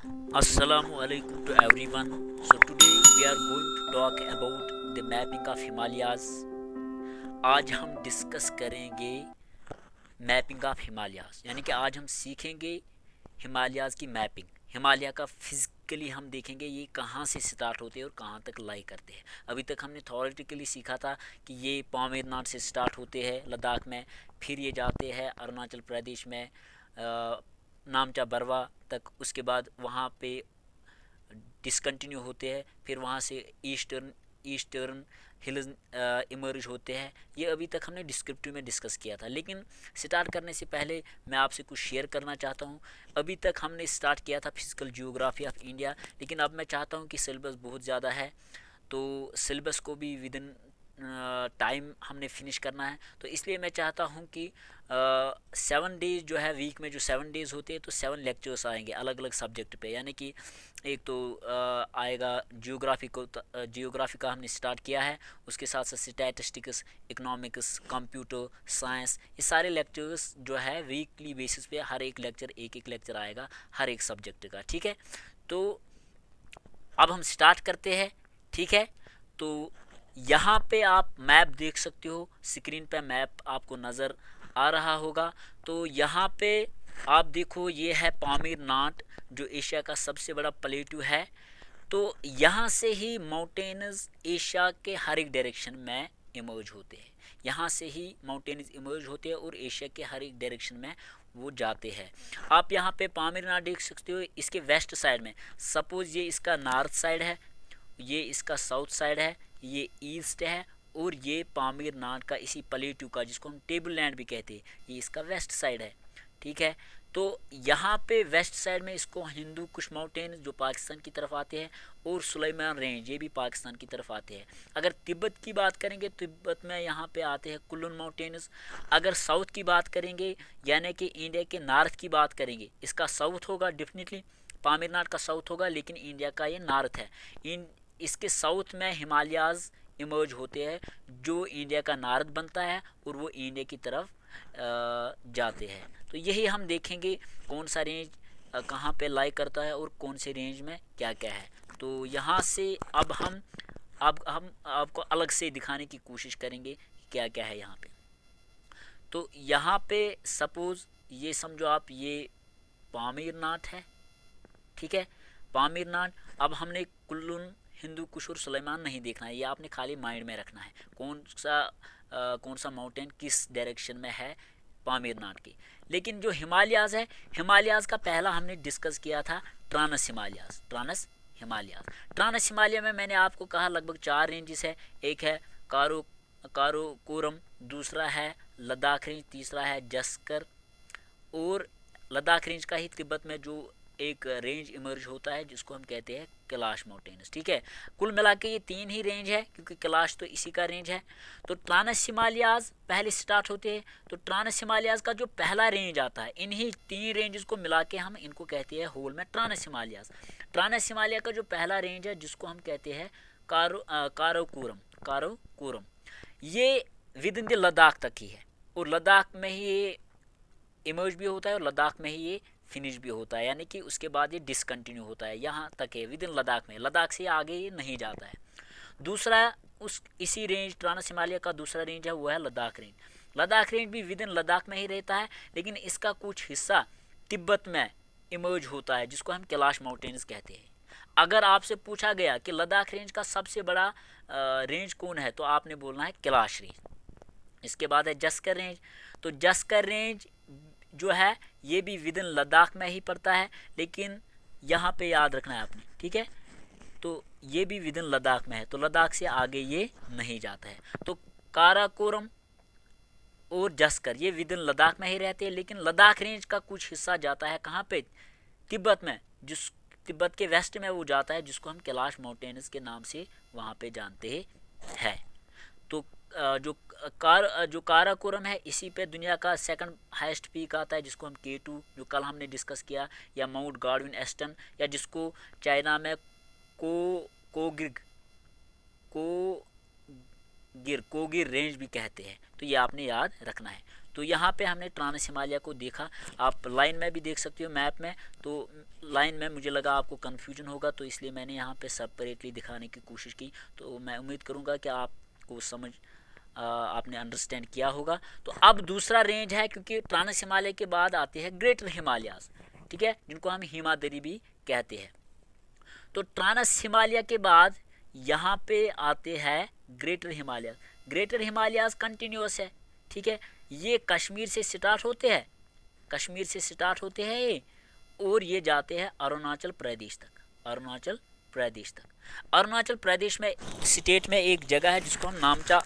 Assalamu alaikum to everyone. So today we are going to talk about the mapping of Himalayas. आज हम discuss करेंगे mapping of Himalayas यानी कि आज हम सीखेंगे हिमालयाज की मैपिंग हिमालय का फिजिकली हम देखेंगे ये कहाँ से स्टार्ट होते हैं और कहाँ तक लाई करते हैं अभी तक हमने थॉरेटिकली सीखा था कि ये पामेरनाथ से स्टार्ट होते हैं लद्दाख में, फिर ये जाते हैं अरुणाचल प्रदेश में नामचा बरवा तक उसके बाद वहाँ पे डिसकंटिन्यू होते हैं, फिर वहाँ से ईस्टर्न ईस्टर्न हिल्स इमर्ज होते हैं। ये अभी तक हमने डिस्क्रिप्टिव में डिस्कस किया था, लेकिन स्टार्ट करने से पहले मैं आपसे कुछ शेयर करना चाहता हूँ। अभी तक हमने स्टार्ट किया था फ़िज़िकल जियोग्राफी ऑफ़ इंडिया लेकिन अब मैं चाहता हूँ कि सिलेबस बहुत ज़्यादा है तो सिलेबस को भी विद इन टाइम हमने फिनिश करना है। तो इसलिए मैं चाहता हूँ कि सेवन डेज़ जो है वीक में जो सेवन डेज़ होते हैं तो सेवन लेक्चर्स आएँगे अलग अलग सब्जेक्ट पे। यानी कि एक तो आ, आएगा जियोग्राफी को जियोग्राफी का हमने स्टार्ट किया है। उसके साथ साथ स्टैटिस्टिक्स इकोनॉमिक्स कंप्यूटर साइंस ये सारे लेक्चर्स जो है वीकली बेसिस पे हर एक लेक्चर एक एक लेक्चर आएगा हर एक सब्जेक्ट का। ठीक है? तो अब हम स्टार्ट करते हैं। ठीक है? तो यहाँ पे आप मैप देख सकते हो स्क्रीन पे मैप आपको नज़र आ रहा होगा। तो यहाँ पे आप देखो, ये है पामिर नाट, जो एशिया का सबसे बड़ा प्लेटू है। तो यहाँ से ही माउंटेन्स एशिया के हर एक डायरेक्शन में इमर्ज होते हैं। यहाँ से ही माउंटेन्स इमर्ज होते हैं और एशिया के हर एक डायरेक्शन में वो जाते हैं। आप यहाँ पे पामिर नाट देख सकते हो, इसके वेस्ट साइड में। सपोज़ ये इसका नॉर्थ साइड है, ये इसका साउथ साइड है ये ईस्ट है और ये पामिर नाट का इसी प्लेटू का, जिसको हम टेबल लैंड भी कहते हैं, ये इसका वेस्ट साइड है, ठीक है? तो यहाँ पे वेस्ट साइड में इसको हिंदू कुछ माउंटेन जो पाकिस्तान की तरफ़ आते हैं और सुलेमान रेंज, ये भी पाकिस्तान की तरफ़ आते हैं। अगर तिब्बत की बात करेंगे, तिब्बत में यहाँ पे आते हैं कुल्लून माउंटेन्स। अगर साउथ की बात करेंगे, यानी कि इंडिया के नॉर्थ की बात करेंगे, इसका साउथ होगा, डेफिनेटली पामिरनाथ का साउथ होगा, लेकिन इंडिया का ये नॉर्थ है। इन इसके साउथ में हिमालयाज इमर्ज होते हैं, जो इंडिया का नारद बनता है और वो इंडिया की तरफ़ जाते हैं। तो यही हम देखेंगे कौन सा रेंज कहाँ पे लाई करता है और कौन से रेंज में क्या क्या है। तो यहाँ से अब हम अब हम, आपको अलग से दिखाने की कोशिश करेंगे क्या क्या है यहाँ पे। तो यहाँ पे सपोज़ ये समझो आप, ये पामीर नाथ है, ठीक है? पामीर नाथ अब हमने कुल्लून हिंदू कुश और सुलेमान नहीं देखना है ये आपने खाली माइंड में रखना है। कौन सा आ, कौन सा माउंटेन किस डायरेक्शन में है पामीरनाथ की? लेकिन जो हिमालयाज है हिमालयाज का पहला हमने डिस्कस किया था trans Himalayas trans Himalayas trans Himalaya में मैंने आपको कहा लगभग चार रेंजेस है एक है कारो कारोकोरम दूसरा है लद्दाख रेंज तीसरा है जस्कर। और लद्दाख रेंज का ही तिब्बत में जो एक रेंज इमर्ज होता है जिसको हम कहते हैं कैलाश माउंटेन्स ठीक है? कुल मिला के ये तीन ही रेंज है, क्योंकि कैलाश तो इसी का रेंज है। तो ट्रानस हिमालयाज पहले स्टार्ट होते हैं तो ट्रानस हिमालयाज का जो पहला रेंज आता है, इन्हीं तीन रेंज को मिला के हम इनको कहते हैं होल में ट्रानस हिमालयाज ट्रानस हिमालय का जो पहला रेंज है, जिसको हम कहते हैं कारो कारोकोरम कारोकोरम ये विद इन द लद्दाख तक ही है। और लद्दाख में ही ये इमर्ज भी होता है और लद्दाख में ही ये फिनिश भी होता है, यानी कि उसके बाद ये डिसकंटिन्यू होता है, यहाँ तक है विद इन लद्दाख में। लद्दाख से आगे ये नहीं जाता है। दूसरा, उस, इसी रेंज ट्रांस हिमालय का दूसरा रेंज है, वो है लद्दाख रेंज लद्दाख रेंज भी विद इन लद्दाख में ही रहता है, लेकिन इसका कुछ हिस्सा तिब्बत में इमर्ज होता है, जिसको हम कैलाश माउंटेन्स कहते हैं। अगर आपसे पूछा गया कि लद्दाख रेंज का सबसे बड़ा रेंज कौन है तो आपने बोलना है कैलाश रेंज इसके बाद है जस्कर रेंज तो जस्कर रेंज जो है ये भी विद इन लद्दाख में ही पड़ता है, लेकिन यहाँ पे याद रखना है आपने, ठीक है? तो ये भी विद इन लद्दाख में है तो लद्दाख से आगे ये नहीं जाता है। तो काराकोरम और जस्कर, ये विद इन लद्दाख में ही रहते हैं, लेकिन लद्दाख रेंज का कुछ हिस्सा जाता है कहाँ पे? तिब्बत में, जिस, तिब्बत के वेस्ट में वो जाता है, जिसको हम कैलाश माउंटेन्स के नाम से वहाँ पे जानते हैं। तो जो कार जो काराकोरम है, इसी पे दुनिया का सेकंड हाईएस्ट पीक आता है, जिसको हम के टू जो कल हमने डिस्कस किया, या माउंट गार्डविन एस्टन या जिसको चाइना में को कोगिर को गिर कोगिर रेंज भी कहते हैं। तो ये आपने याद रखना है। तो यहाँ पे हमने ट्रांस हिमालय को देखा। आप लाइन में भी देख सकते हो मैप में। तो लाइन में मुझे लगा आपको कन्फ्यूज़न होगा तो इसलिए मैंने यहाँ पे सेपरेटली दिखाने की कोशिश की। तो मैं उम्मीद करूँगा कि आपको समझ आपने अंडरस्टैंड किया होगा। तो अब दूसरा रेंज है क्योंकि ट्रांस हिमालय के बाद आते हैं ग्रेटर हिमालयाज ठीक है? जिनको हम हिमादरी भी कहते हैं। तो ट्रांस हिमालय के बाद यहाँ पे आते हैं greater Himalaya greater Himalayas continuous है, ठीक है? ये कश्मीर से स्टार्ट होते हैं। कश्मीर से स्टार्ट होते हैं ये, और ये जाते हैं अरुणाचल प्रदेश तक। अरुणाचल प्रदेश तक। अरुणाचल प्रदेश में स्टेट में एक जगह है जिसको हम नामचा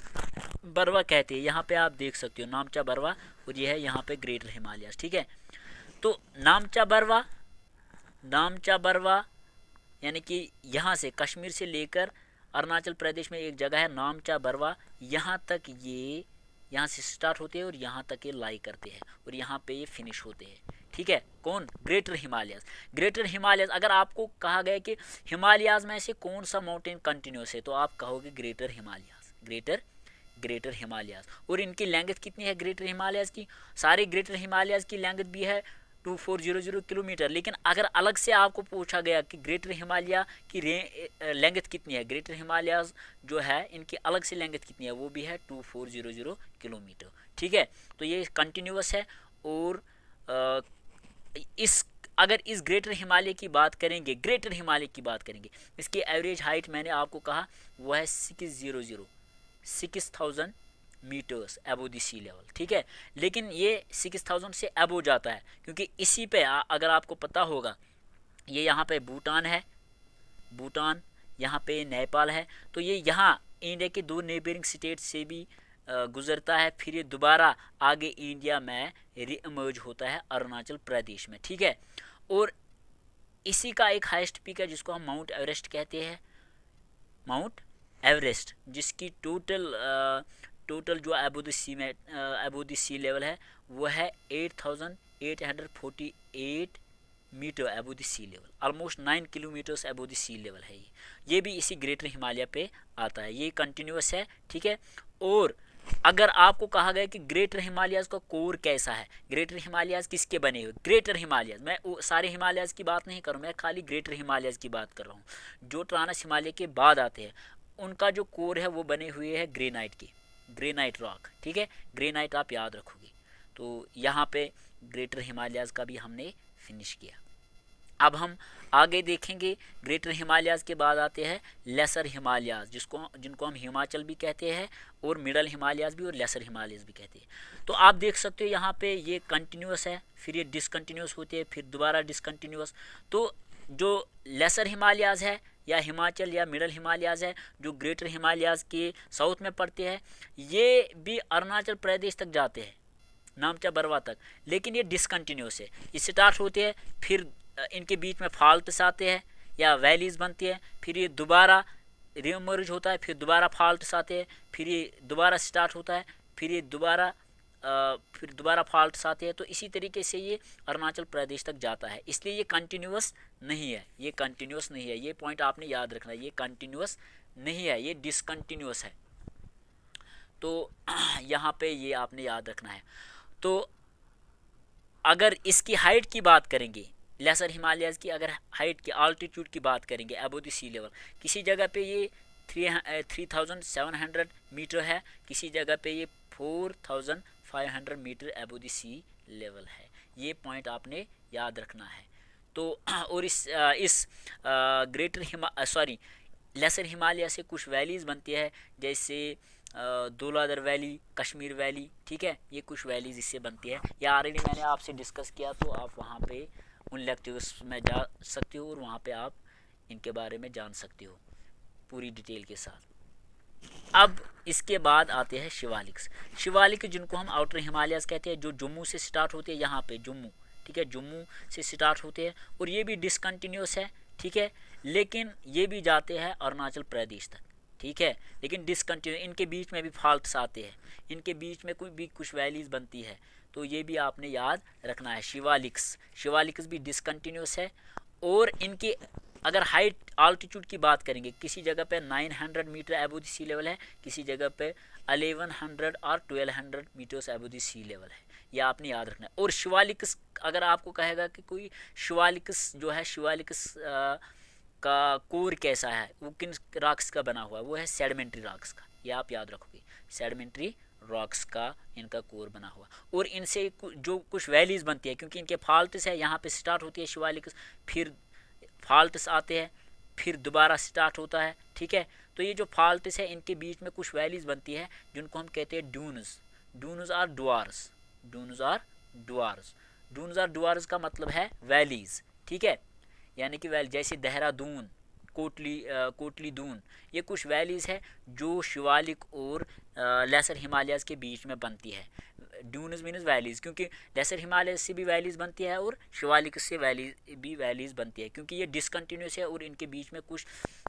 बरवा कहते हैं। यहाँ पे आप देख सकते हो, नामचा बरवा और ये है यहाँ पे ग्रेटर हिमालय ठीक है? तो नामचा बरवा नामचा बरवा, यानी कि यहाँ से कश्मीर से लेकर अरुणाचल प्रदेश में एक जगह है, नामचा बरवा, यहाँ तक ये, यहाँ से स्टार्ट होते हैं और यहाँ तक ये लाई करते हैं और यहाँ पे ये फिनिश होते हैं, ठीक है? कौन? ग्रेटर हिमालयस। ग्रेटर हिमालयस, अगर आपको कहा गया कि हिमालयाज में से कौन सा माउंटेन कंटिन्यूस है तो आप कहोगे greater Himalayas greater greater Himalayas और इनकी लैंग्थ कितनी है ग्रेटर हिमालयाज की? सारे ग्रेटर हिमालयाज की लैंग्थ भी है two four zero zero kilometre. लेकिन अगर अलग से आपको पूछा गया कि ग्रेटर हिमालय की लेंथ कितनी है ग्रेटर हिमालय जो है इनकी अलग से लेंथ कितनी है वो भी है two four zero zero kilometre. ठीक है? तो ये कंटिन्यूस है और आ, इस अगर इस ग्रेटर हिमालय की बात करेंगे ग्रेटर हिमालय की बात करेंगे इसकी एवरेज हाइट मैंने आपको कहा वो है six zero zero. Six thousand metres above the sea level ठीक है? लेकिन ये सिक्स थाउज़ेंड से एबो जाता है क्योंकि इसी पे आ, अगर आपको पता होगा ये यहाँ पे भूटान है भूटान यहाँ पे नेपाल है तो ये यहाँ इंडिया के दो नेबरिंग स्टेट से भी गुजरता है फिर ये दोबारा आगे इंडिया में रीअमर्ज होता है अरुणाचल प्रदेश में ठीक है? और इसी का एक हाइस्ट पीक है जिसको हम माउंट एवरेस्ट कहते हैं। माउंट एवरेस्ट, जिसकी टोटल टोटल जो एबोद सी में एबोद सी लेवल है, वो है eight thousand eight hundred forty eight metre above the sea level almost nine kilometres above the sea level है ये. ये भी इसी ग्रेटर हिमालय पे आता है. ये कंटिन्यूस है, ठीक है? और अगर आपको कहा गया कि ग्रेटर हिमालयाज का कोर कैसा है? ग्रेटर हिमालयाज किसके बने हुए? ग्रेटर हिमालयाज मैं सारे हिमालयाज की बात नहीं करूँ मैं खाली ग्रेटर हिमालयाज की बात कर रहा हूँ. जो ट्रानस हिमालय के बाद आते हैं उनका जो कोर है वो बने हुए हैं ग्रेनाइट की, ग्रेनाइट रॉक, ठीक है? ग्रेनाइट आप याद रखोगे। तो यहाँ पे ग्रेटर हिमालयाज का भी हमने फिनिश किया। अब हम आगे देखेंगे, ग्रेटर हिमालयाज के बाद आते हैं लेसर हिमालयाज, जिसको, जिनको हम हिमाचल भी कहते हैं और मिडल हिमालयाज भी और लेसर हिमालयाज भी कहते हैं। तो आप देख सकते हो यहाँ पे ये कंटिन्यूस है, फिर ये डिसकंटिन्यूस होते हैं, फिर दोबारा डिसकंटिन्यूस तो जो लेसर हिमालयाज है या हिमाचल या मिडल हिमालयाज है, जो ग्रेटर हिमालयाज के साउथ में पड़ते हैं, ये भी अरुणाचल प्रदेश तक जाते हैं नामचा बरवा तक। लेकिन ये डिसकंटिन्यूस है। ये स्टार्ट होते हैं, फिर इनके बीच में फॉल्ट्स आते हैं, या वैलीज बनती है, फिर ये दोबारा रिमर्ज होता है, फिर दोबारा फॉल्ट्स आते हैं, फिर ये दोबारा स्टार्ट होता है, फिर ये दोबारा फिर दोबारा फॉल्ट आते हैं तो इसी तरीके से ये अरुणाचल प्रदेश तक जाता है। इसलिए ये कंटिन्यूस नहीं है, ये कंटिन्यूस नहीं है। ये पॉइंट आपने याद रखना है, ये कंटिन्यूस नहीं है, ये डिसकंटिन्यूस है। तो यहाँ पे ये आपने याद रखना है। तो अगर इसकी हाइट की बात करेंगे, लेसर हिमालयाज की अगर हाइट की आल्टीट्यूड की बात करेंगे द सी लेवल किसी जगह पे ये three three thousand seven hundred metre है, किसी जगह पे ये फोर थाउज़ेंड 500 मीटर एबो दी सी लेवल है। ये पॉइंट आपने याद रखना है। तो और इस इस ग्रेटर हिमा सॉरी लेसर हिमालय से कुछ वैलीज़ बनती है, जैसे दोलादर वैली कश्मीर वैली ठीक है? ये कुछ वैलीज़ इससे बनती है। या ऑलरेडी मैंने आपसे डिस्कस किया तो आप वहाँ पे उन लेक्चर्स में जा सकते हो और वहाँ पे आप इनके बारे में जान सकते हो, पूरी डिटेल के साथ। अब इसके बाद आते हैं शिवालिक्स शिवालिक जिनको हम आउटर हिमालयस कहते हैं, जो जम्मू से स्टार्ट होते हैं, यहाँ पे जम्मू, ठीक है? जम्मू से स्टार्ट होते हैं और ये भी डिसकंटिन्यूस है, ठीक है? लेकिन ये भी जाते हैं अरुणाचल प्रदेश तक, ठीक है? लेकिन डिसकंटिन्यू इनके बीच में भी फॉल्ट्स आते हैं। इनके बीच में कोई भी कुछ वैलीज बनती है तो ये भी आपने याद रखना है शिवालिक्स। शिवालिक्स भी डिसकंटिन्यूस है और इनकी अगर हाइट आल्टीट्यूड की बात करेंगे, किसी जगह पे 900 metre above the sea level है, किसी जगह पे 1100 और 1200 मीटर्स एबो द सी लेवल है। ये आपने याद रखना है। और शिवालिक्स अगर आपको कहेगा कि कोई शिवालिक्स जो है शिवालिक्स का कोर कैसा है, वो किन रॉक्स का बना हुआ है, वो है सेडमेंट्री रॉक्स का। ये आप याद रखोगे। सेडमेंट्री रॉक्स का इनका कोर बना हुआ। और इनसे जो कुछ वैलीज़ बनती है, क्योंकि इनके फाल्टस है यहाँ पे स्टार्ट होती है शिवालिक्स फिर फाल्टस आते हैं फिर दोबारा स्टार्ट होता है ठीक है? तो ये जो फाल्टस है इनके बीच में कुछ वैलीज़ बनती है जिनको हम कहते हैं Duns Duns or Duars Duns or Duars Duns or Duars का मतलब है वैलीज़ ठीक है? यानी कि वैली जैसे देहरादून कोटली आ, कोटली दून ये कुछ वैलीज़ है जो शिवालिक और लेसर हिमालयाज़ के बीच में बनती है। ड्यूनस मीनस वैलीज़ क्योंकि लेसर हिमालय से भी वैलीज़ बनती है और शिवालिक से वैली भी वैलीज़ बनती है, क्योंकि ये डिसकन्टीन्यूस है और इनके बीच में कुछ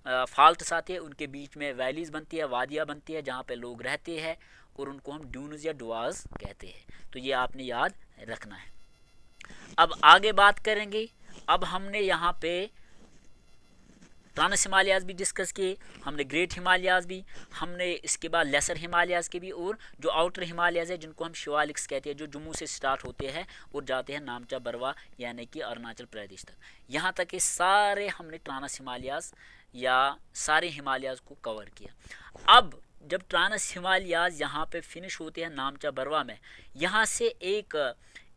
फॉल्ट्स आते हैं, उनके बीच में वैलीज़ बनती है, वादियाँ बनती है, जहाँ पर लोग रहते हैं और उनको हम ड्यूनस या डुआज कहते हैं। तो ये आपने याद रखना है। अब आगे बात करेंगे, अब हमने यहाँ पे ट्रांस हिमालयाज भी डिस्कस किए, हमने ग्रेट हिमालयाज भी, हमने इसके बाद लेसर हिमालयाज के भी, और जो आउटर हिमालयाज है, जिनको हम शिवालिक्स कहते हैं, जो जम्मू से स्टार्ट होते हैं, और जाते हैं नामचा बरवा, यानी कि अरुणाचल प्रदेश तक। यहाँ तक ये सारे हमने ट्रांस हिमालयाज या सारे हिमालयाज को कवर किया। अब, जब ट्रांस हिमालयाज यहाँ पे फिनिश होते हैं नामचा बरवा में, यहाँ से एक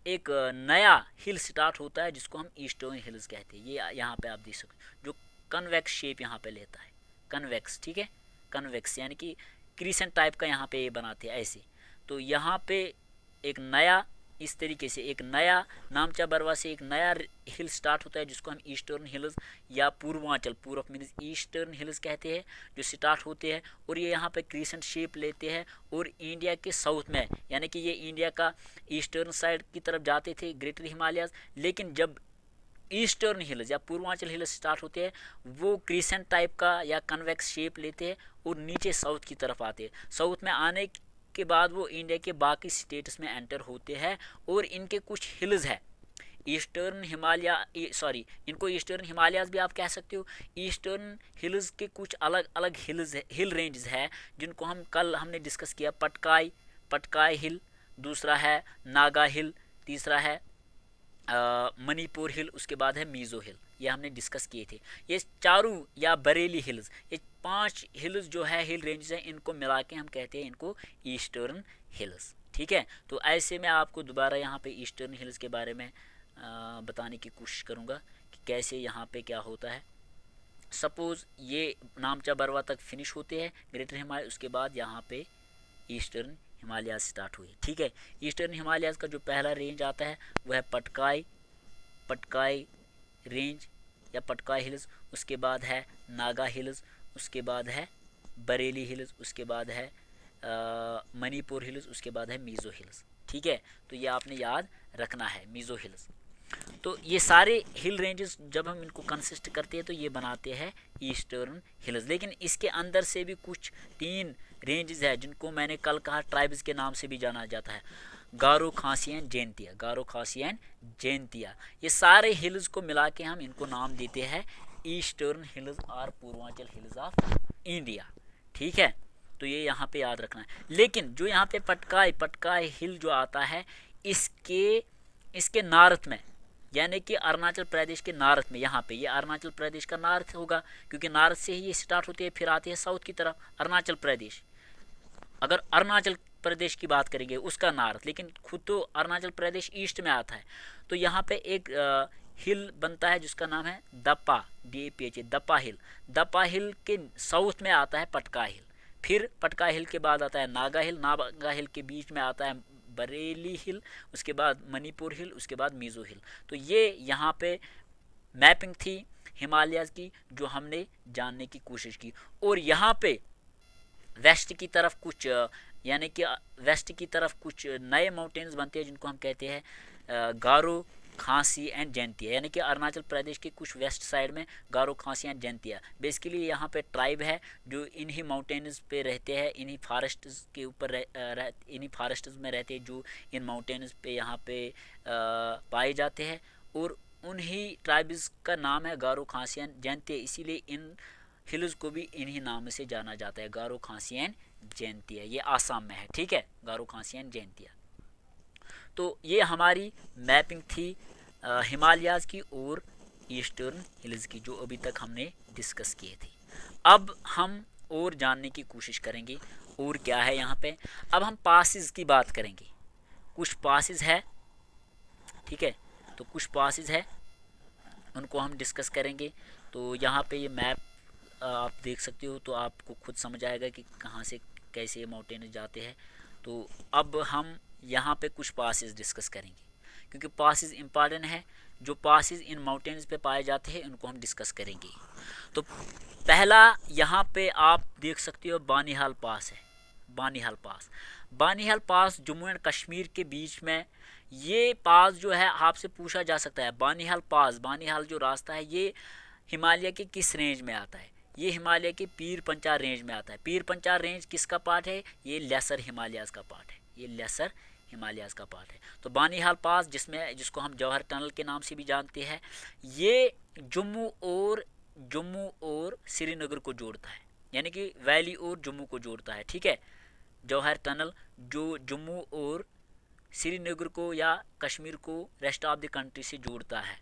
एक नया हिल स्टार्ट होता है, जिसको हम ईस्टर्न हिल्स कहते हैं। ये यहाँ पे आप देख सकते जो कन्वेक्स शेप यहाँ पे लेता है। कन्वेक्स ठीक है? कन्वेक्स यानी कि क्रीसेंट टाइप का यहाँ पे ये बनाते हैं, ऐसे। तो यहाँ पे एक नया, इस तरीके से एक नया, नामचा बरवा से एक नया हिल स्टार्ट होता है, जिसको हम ईस्टर्न हिल्स या पूर्वांचल पूर्व मीन्स ईस्टर्न हिल्स कहते हैं, जो स्टार्ट होते हैं, और ये यहाँ पे क्रीसेंट शेप लेते हैं, और इंडिया के साउथ में, यानी कि ये इंडिया का ईस्टर्न साइड की तरफ़ जाते थे ग्रेटर हिमालयाज लेकिन जब ईस्टर्न हिल्स या पूर्वांचल हिल्स स्टार्ट होते हैं, वो क्रीसेंट टाइप का या कन्वेक्स शेप लेते हैं और नीचे साउथ की तरफ़ आते हैं। साउथ में आने के बाद वो इंडिया के बाकी स्टेट्स में एंटर होते हैं और इनके कुछ हिल्स है। ईस्टर्न हिमालय सॉरी इनको ईस्टर्न हिमालयाज भी आप कह सकते हो। ईस्टर्न हिल्स के कुछ अलग अलग हिल्स हिल रेंज है, जिनको हम कल हमने डिस्कस किया। पटकाई पटकाई हिल दूसरा है नागा हिल तीसरा है मणिपुर हिल उसके बाद है मीज़ो हिल। ये हमने डिस्कस किए थे। ये चारों या बरेली हिल्स ये पाँच हिल्स जो है हिल रेंज हैं इनको मिला के हम कहते हैं इनको ईस्टर्न हिल्स ठीक है? तो ऐसे मैं आपको दोबारा यहाँ पे ईस्टर्न हिल्स के बारे में आ, बताने की कोशिश करूँगा कि कैसे यहाँ पे क्या होता है। सपोज़ ये नामचा बरवा तक फिनिश होते हैं ग्रेटर हिमालय उसके बाद यहाँ पे ईस्टर्न हिमालयाज स्टार्ट हुई। ठीक है? ईस्टर्न हिमालयाज का जो पहला रेंज आता है वह है पटकाई पटकाई रेंज या पटकाई हिल्स उसके बाद है नागा हिल्स उसके बाद है बरेली हिल्स उसके बाद है मणिपुर हिल्स उसके बाद है मीज़ो हिल्स ठीक है? तो ये आपने याद रखना है मीज़ो हिल्स तो ये सारे हिल रेंजेस जब हम इनको कंसिस्ट करते हैं तो ये बनाते हैं ईस्टर्न हिल्स लेकिन इसके अंदर से भी कुछ तीन रेंजेस है, जिनको मैंने कल कहा ट्राइब्स के नाम से भी जाना जाता है। गारो खांसी एंड जैंतिया गारो खांसी एंड जैंतिया ये सारे हिल्स को मिला के हम इनको नाम देते हैं, ईस्टर्न हिल्स और पूर्वांचल हिल्स ऑफ़ इंडिया। ठीक है? तो ये यहाँ पे याद रखना है। लेकिन जो यहाँ पे पटकाई पटकाई हिल जो आता है, इसके इसके नार्थ में, यानी कि अरुणाचल प्रदेश के नॉर्थ में, यहाँ पे। ये अरुणाचल प्रदेश का नॉर्थ होगा, क्योंकि नॉर्थ से ही ये स्टार्ट होती है, फिर आती है साउथ की तरफ़, अरुणाचल प्रदेश। अगर अरुणाचल प्रदेश की बात करेंगे, उसका नॉर्थ, लेकिन खुद तो अरुणाचल प्रदेश ईस्ट में आता है। तो यहाँ पे एक हिल बनता है, जिसका नाम है Dapha D A P H A Dapha hill. Dapha hill के साउथ में आता है पटका हिल। फिर पटका हिल के बाद आता है नागा हिल। नागा हिल के बीच में आता है बरेली हिल, उसके बाद मणिपुर हिल, उसके बाद मीज़ो हिल। तो ये यहाँ पे मैपिंग थी हिमालयाज़ की, जो हमने जानने की कोशिश की। और यहाँ पे वेस्ट की तरफ़ कुछ यानी कि वेस्ट की तरफ़ कुछ नए माउंटेन्स बनते हैं जिनको हम कहते हैं गारो खांसी एंड जैंतिया। यानी कि अरुणाचल प्रदेश के कुछ वेस्ट साइड में गारो खांसी एंड जैंतिया। बेसिकली यहाँ पे ट्राइब है जो इन्हीं माउंटेन्स पे रहते हैं इन्हीं फॉरेस्ट के ऊपर रह, इन्हीं फॉरेस्ट में रहते हैं जो इन माउंटेन्स पे यहाँ पे पाए जाते हैं। और उन्हीं ट्राइब्स का नाम है गारो खासियन जयंती इसीलिए इन हिल्स को भी इन्हीं नाम से जाना जाता है। गारो खासियन जयंतिया, ये आसाम में है, ठीक है? गारो खासियन जयंतिया। तो ये हमारी मैपिंग थी हिमालयाज की और ईस्टर्न हिल्स की, जो अभी तक हमने डिस्कस किए थे। अब हम और जानने की कोशिश करेंगे, और क्या है यहाँ पे। अब हम पासिस की बात करेंगे। कुछ पासिस है, ठीक है? तो कुछ पासिस है, उनको हम डिस्कस करेंगे। तो यहाँ पे ये मैप आप देख सकते हो तो आपको खुद समझ आएगा कि कहाँ से कैसे माउंटेन जाते हैं। तो अब हम यहाँ पे कुछ पासिस डिस्कस करेंगे, क्योंकि पासिस इंपॉर्टेंट है। जो पासिस इन माउंटेन्स पे पाए जाते हैं, उनको हम डिस्कस करेंगे। तो पहला यहाँ पे आप देख सकते हो बानीहाल पास है Banihal pass Banihal pass Jammu and Kashmir के बीच में, ये पास जो है, आपसे पूछा जा सकता है बानीहाल पास बानीहाल जो रास्ता है, ये हिमालय के किस रेंज में आता है? ये हिमालय के पीर पंचार रेंज में आता है। पीर पंचार रेंज किसका पार्ट है? ये लेसर हिमालयाज का पार्ट है। ये लेसर हिमालयाज का पार्ट है। तो बानीहाल पास, जिसमें, जिसको हम जवाहर टनल के नाम से भी जानते हैं, ये जम्मू और जम्मू और श्रीनगर को जोड़ता है। यानी कि वैली और जम्मू को जोड़ता है। ठीक है? जवाहर टनल, जो जम्मू और श्रीनगर को या कश्मीर को रेस्ट ऑफ़ द कंट्री से जोड़ता है।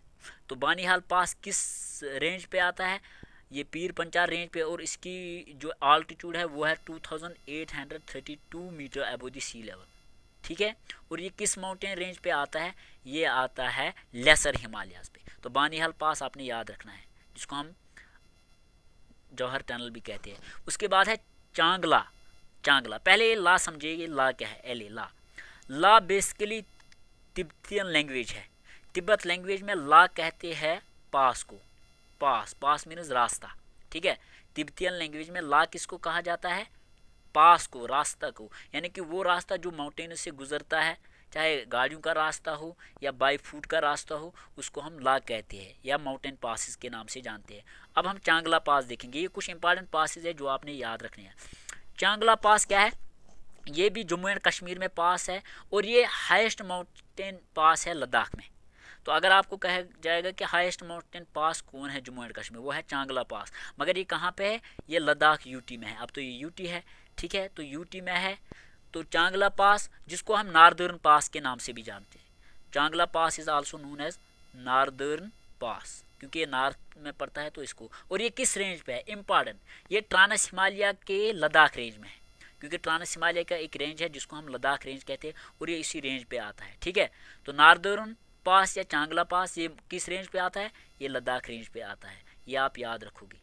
तो बानीहाल पास किस रेंज पे आता है? ये पीर पंचार रेंज पे और इसकी जो आल्टीट्यूड है वो है 2832 मीटर अबो दी सी लेवल ठीक है? और ये किस माउंटेन रेंज पे आता है? ये आता है लेसर हिमालयाज पे. तो बानीहाल पास आपने याद रखना है, जिसको हम जौहर टनल भी कहते हैं। उसके बाद है चांगला चांगला पहले ये ला समझिए ला क्या है? L la. La basically Tibetan language है। तिब्बत लैंग्वेज में ला कहते हैं पास को। पास पास मीनस रास्ता, ठीक है? तिब्बतियन लैंग्वेज में ला किसको कहा जाता है? पास को, रास्ता को, यानी कि वो रास्ता जो माउंटेन से गुजरता है, चाहे गाड़ियों का रास्ता हो या बाई फूट का रास्ता हो, उसको हम ला कहते हैं, या माउंटेन पासिस के नाम से जानते हैं। अब हम चांगला पास देखेंगे। ये कुछ इंपॉर्टेंट पासिस है जो आपने याद रखने हैं। चांगला पास क्या है? ये भी जम्मू एंड कश्मीर में पास है, और ये हाइस्ट माउंटेन पास है लद्दाख में। तो अगर आपको कहा जाएगा कि हाईएस्ट माउंटेन पास कौन है जम्मू एंड कश्मीर, वो है चांगला पास मगर ये कहाँ पे है? ये लद्दाख यूटी में है। अब तो ये यूटी है, ठीक है? तो यूटी में है तो चांगला पास जिसको हम नार्दर्न पास के नाम से भी जानते हैं। Changla pass is also known as northern pass क्योंकि ये नॉर्थ में पड़ता है तो इसको। और ये किस रेंज पे है? इंपॉर्टेंट ये ट्रांस हिमालय के लद्दाख रेंज में है, क्योंकि ट्रांस हिमालय का एक रेंज है जिसको हम लद्दाख रेंज कहते हैं, और ये इसी रेंज पे आता है, ठीक है? तो नार्दर्न पास या चांगला पास ये किस रेंज पे आता है? ये लद्दाख रेंज पे आता है। ये आप याद रखोगे।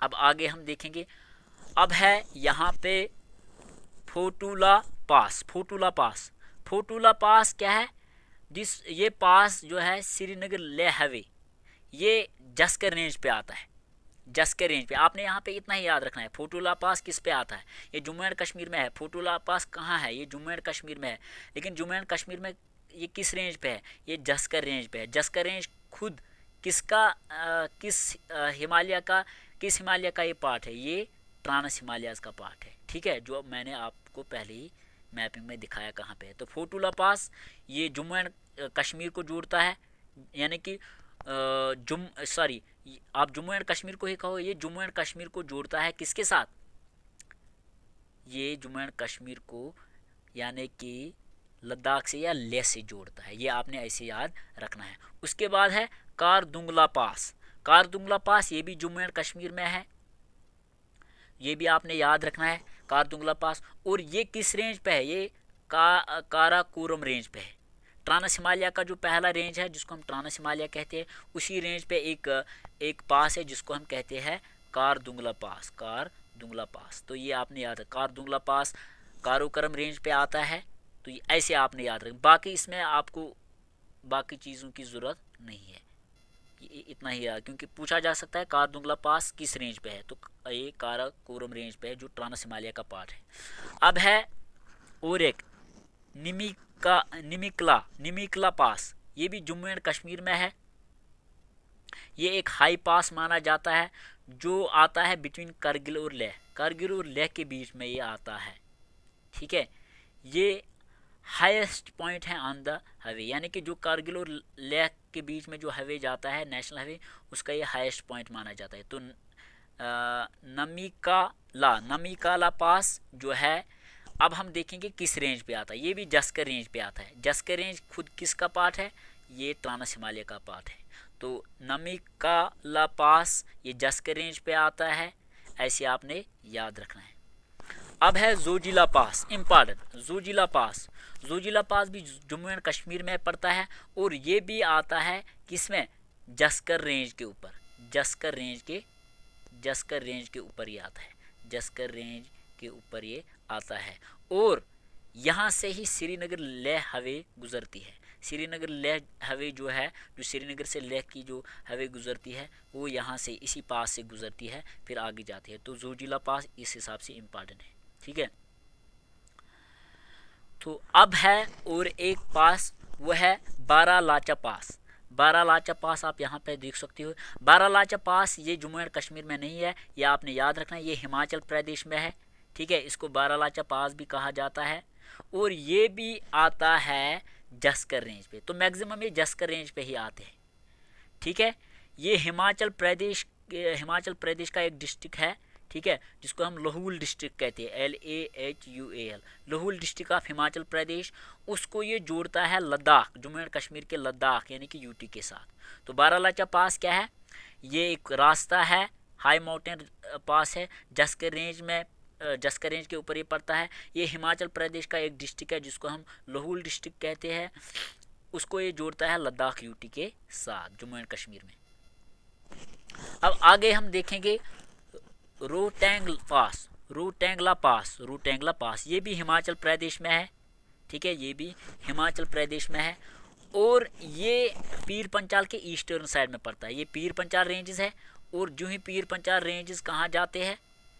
अब आगे हम देखेंगे। अब है यहाँ पे फोटूला पास फोटूला पास। फोटूला पास क्या है? जिस ये पास जो है श्रीनगर ले हवे ये जस्कर रेंज पे आता है। जस्कर रेंज पे। आपने यहाँ पे इतना ही याद रखना है। फोटूला पास किस पे आता है? ये जम्मू एंड कश्मीर में है। फोटूला पास कहाँ है? ये जम्मू एंड कश्मीर में है। लेकिन जम्मू एंड कश्मीर में ये किस रेंज पे है? ये जस्कर रेंज पे है। जस्कर रेंज खुद किसका आ, किस हिमालय का किस हिमालय का ये पार्ट है? ये ट्रांस हिमालयाज का पार्ट है। ठीक है? जो मैंने आपको पहले ही मैपिंग में दिखाया कहाँ पे है। तो फोटूला पास ये जम्मू एंड कश्मीर को जोड़ता है। यानी कि जुम सॉरी आप जम्मू एंड कश्मीर को ही कहो ये जम्मू एंड कश्मीर को जोड़ता है किसके साथ? ये जम्मू एंड कश्मीर को यानी कि लद्दाख से या लेह से जोड़ता है। ये आपने ऐसे याद रखना है। उसके बाद है कारदुंगला पास। कारदुंगला पास ये भी जम्मू एंड कश्मीर में है। ये भी आपने याद रखना है कारदुंगला पास। और ये किस रेंज पे है? ये का, काराकोरम रेंज पे है। ट्रांस हिमालय का जो पहला रेंज है, जिसको हम ट्रांस हिमालय कहते हैं, उसी रेंज पे एक एक पास है, जिसको हम कहते हैं कार दुंगला पास। कार दुंगला पास। तो ये आपने याद है कार दुंगला पास कारोकरम रेंज पे आता है। तो ऐसे आपने याद रखें, बाकी इसमें आपको बाकी चीज़ों की ज़रूरत नहीं है। ये इतना ही याद क्योंकि पूछा जा सकता है कार दुंगला पास किस रेंज पे है? तो ये कारा कोरम रेंज पे है, जो ट्रांस हिमालय का पार्ट है। अब है और एक निमिका, निमिकला निमिकला पास। ये भी जम्मू एंड कश्मीर में है। ये एक हाई पास माना जाता है, जो आता है बिटवीन करगिल और लेह। करगिल और लेह के बीच में ये आता है। ठीक है? ये हाईएस्ट पॉइंट है ऑन द हाईवे यानी कि जो कारगिल और लेह के बीच में जो हाईवे जाता है नेशनल हाईवे उसका ये हाईएस्ट पॉइंट माना जाता है। तो नमिकाला नमिकाला पास जो है, अब हम देखेंगे किस रेंज पे आता है। ये भी जस्कर रेंज पे आता है। जस्कर रेंज खुद किसका पार्ट है? ये ट्रांस हिमालय का पार्ट है। तो नमिकाला पास ये जस्कर रेंज पे आता है। ऐसे आपने याद रखना है। अब है Zojila pass, important Zojila pass. Zojila pass भी जम्मू एंड कश्मीर में पड़ता है और ये भी आता है किसमें? जस्कर रेंज के ऊपर। जस्कर रेंज के, जस्कर रेंज के ऊपर ही आता है। जस्कर रेंज के ऊपर ये आता है। और यहाँ से ही श्रीनगर लेह हवे गुजरती है। श्रीनगर लेह हवे जो है, जो श्रीनगर से लेह की जो हवे गुजरती है, वो यहाँ से इसी पास से गुजरती है, फिर आगे जाती है। तो जोजिला पास इस हिसाब से इंपॉर्टेंट है। ठीक है? तो अब है और एक पास, वो है बारह लाचा पास। बारह लाचा पास आप यहाँ पे देख सकते हो। बारह लाचा पास ये जम्मू एंड कश्मीर में नहीं है, ये आपने याद रखना है, ये हिमाचल प्रदेश में है। ठीक है? इसको बारह लाचा पास भी कहा जाता है। और ये भी आता है जस्कर रेंज पे। तो मैक्सिमम ये जस्कर रेंज पे ही आते हैं। ठीक है? ये हिमाचल प्रदेश हिमाचल प्रदेश का एक डिस्ट्रिक्ट है। ठीक है, जिसको हम लहूल डिस्ट्रिक्ट कहते हैं L A H U A L Lahaul district of Himachal Pradesh, उसको ये जोड़ता है लद्दाख, जम्मू एंड कश्मीर के लद्दाख, यानी कि यूटी के साथ। तो बारालाचा पास क्या है? ये एक रास्ता है, हाई माउंटेन पास है, जस्कर रेंज में जस्कर रेंज के ऊपर ये पड़ता है। ये हिमाचल प्रदेश का एक डिस्ट्रिक्ट है, जिसको हम लहूल डिस्ट्रिक्ट कहते हैं। उसको ये जोड़ता है लद्दाख यूटी के साथ, जम्मू एंड कश्मीर में। अब आगे हम देखेंगे रोटेंग पास, रोटेंगला पास रोटेंगला पास, ये भी हिमाचल प्रदेश में है, ठीक है, ये भी हिमाचल प्रदेश में है, और ये पीर पंचाल के ईस्टर्न साइड में पड़ता है, ये पीर पंचाल रेंजेस है, और जो ही पीर पंचाल रेंजेस कहाँ जाते हैं,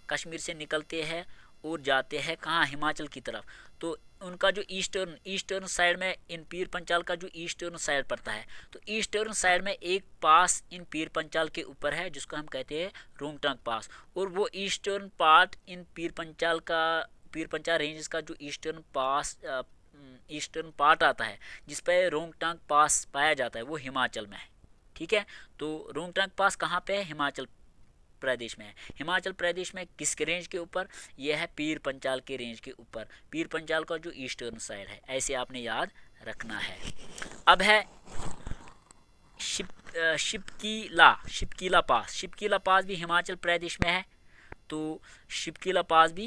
कश्मीर से निकलते हैं, और जाते हैं कहाँ, हिमाचल की तरफ़ तो उनका जो ईस्टर्न ईस्टर्न साइड में इन पीर पंचाल का जो ईस्टर्न साइड पड़ता है तो ईस्टर्न साइड में एक पास इन पीर पंचाल के ऊपर है, जिसको हम कहते हैं रोंगटांग पास, और वो ईस्टर्न पार्ट इन पीर पंचाल का, पीर पंचाल रेंज का जो ईस्टर्न पास ईस्टर्न पार्ट आता है, जिस पर रोंगटंग पास पाया जाता है, वो हिमाचल में है, ठीक है? तो रोंगटांग पास कहाँ पे है? हिमाचल प्रदेश में है। हिमाचल प्रदेश में किस रेंज के ऊपर? यह है पीर पंचाल के रेंज के ऊपर। पीर पंचाल का जो ईस्टर्न साइड है, ऐसे आपने याद रखना है। अब है शिप शिपकीला शिपकीला पास। शिपकीला पास भी हिमाचल प्रदेश में है तो शिपकीला पास भी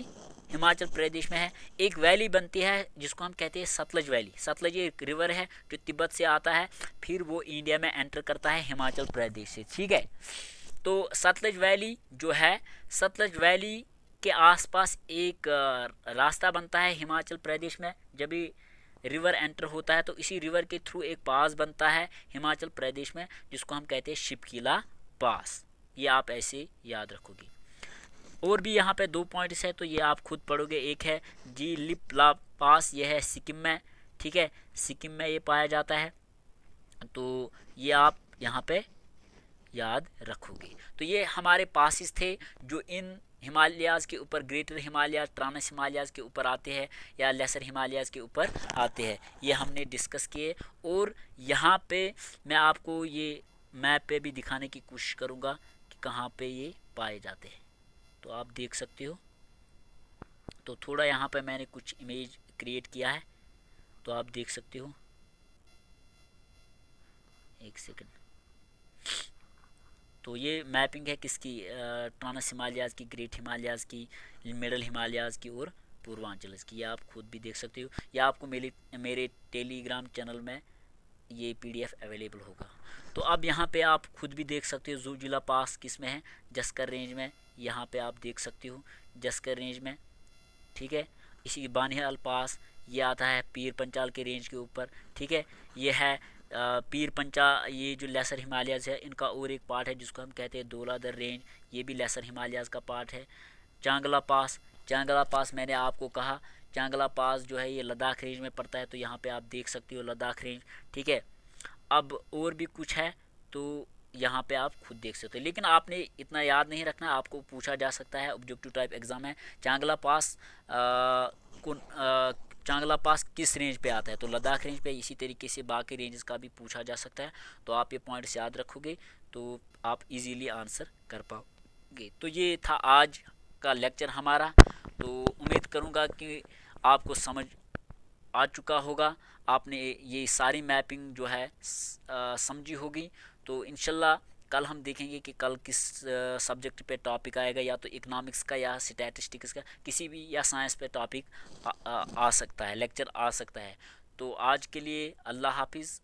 हिमाचल प्रदेश में है। एक वैली बनती है, जिसको हम कहते हैं सतलज वैली। सतलज एक रिवर है, जो तिब्बत से आता है, फिर वो इंडिया में एंटर करता है हिमाचल प्रदेश से। ठीक है? तो सतलज वैली जो है, सतलज वैली के आसपास एक रास्ता बनता है हिमाचल प्रदेश में। जब भी रिवर एंटर होता है तो इसी रिवर के थ्रू एक पास बनता है हिमाचल प्रदेश में, जिसको हम कहते हैं शिपकिला पास। ये आप ऐसे याद रखोगे। और भी यहाँ पे दो पॉइंट्स है तो ये आप खुद पढ़ोगे। एक है जी लिपला पास ये है सिक्किम में, ठीक है? सिक्किम में ये पाया जाता है। तो ये आप यहाँ पे याद रखोगे। तो ये हमारे पासिस थे जो इन हिमालयाज़ के ऊपर, ग्रेटर हिमालयाज ट्रांस हिमालयाज़ के ऊपर आते हैं या लेसर हिमालयाज़ के ऊपर आते हैं। ये हमने डिस्कस किए और यहाँ पे मैं आपको ये मैप पे भी दिखाने की कोशिश करूँगा कि कहाँ पे ये पाए जाते हैं। तो आप देख सकते हो। तो थोड़ा यहाँ पे मैंने कुछ इमेज क्रिएट किया है। तो आप देख सकते हो। एक सेकंड। तो ये मैपिंग है किसकी? ट्रांस हिमालयाज़ की, ग्रेट हिमालयाज़ की, मिडल हिमालयाज़ की और पूर्वांचल की। ये आप खुद भी देख सकते हो। या आपको मेरे मेरे टेलीग्राम चैनल में ये पीडीएफ अवेलेबल होगा। तो अब यहाँ पे आप खुद भी देख सकते हो, जू जिला पास किसमें है? जस्कर रेंज में। यहाँ पे आप देख सकते हो, जस्कर रेंज में। ठीक है? इसी बानिहाल पास ये आता है, पीर पंचाल के रेंज के ऊपर। ठीक है? ये है पीर पंचा ये जो लेसर हिमालयाज़ है इनका और एक पार्ट है जिसको हम कहते हैं दौलादर रेंज ये भी लेसर हिमालयाज़ का पार्ट है। चांगला पास चांगला पास मैंने आपको कहा चांगला पास जो है ये लद्दाख रेंज में पड़ता है तो यहाँ पे आप देख सकते हो लद्दाख रेंज ठीक है? अब और भी कुछ है तो यहाँ पे आप खुद देख सकते हो। लेकिन आपने इतना याद नहीं रखना आपको पूछा जा सकता है ऑब्जेक्टिव टाइप एग्ज़ाम है। चांगला पास आ, कुन, आ, चांगला पास किस रेंज पे आता है? तो लद्दाख रेंज पे इसी तरीके से बाकी रेंजेस का भी पूछा जा सकता है। तो आप ये पॉइंट्स याद रखोगे तो आप इजीली आंसर कर पाओगे। तो ये था आज का लेक्चर हमारा। तो उम्मीद करूँगा कि आपको समझ आ चुका होगा। आपने ये सारी मैपिंग जो है समझी होगी। तो इनशाला कल हम देखेंगे कि कल किस सब्जेक्ट पे टॉपिक आएगा या तो इकनॉमिक्स का या स्टैटिस्टिक्स का किसी भी या साइंस पे टॉपिक आ, आ, आ सकता है लेक्चर आ सकता है। तो आज के लिए अल्लाह हाफिज़।